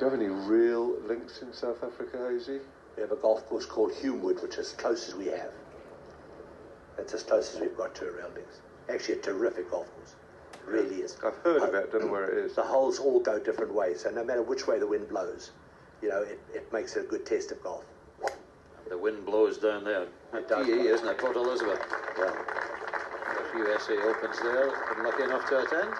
Do you have any real links in South Africa, Hazy? We have a golf course called Humewood, which is as close as we have. That's as close as we've got to surroundings. Actually, a terrific golf course. It really is. I've heard of it, don't know where it is. The holes all go different ways, so no matter which way the wind blows, you know, it, it makes it a good test of golf. The wind blows down there. It does. PE, isn't it? Port Elizabeth. Yeah. The USA Opens there. Been lucky enough to attend.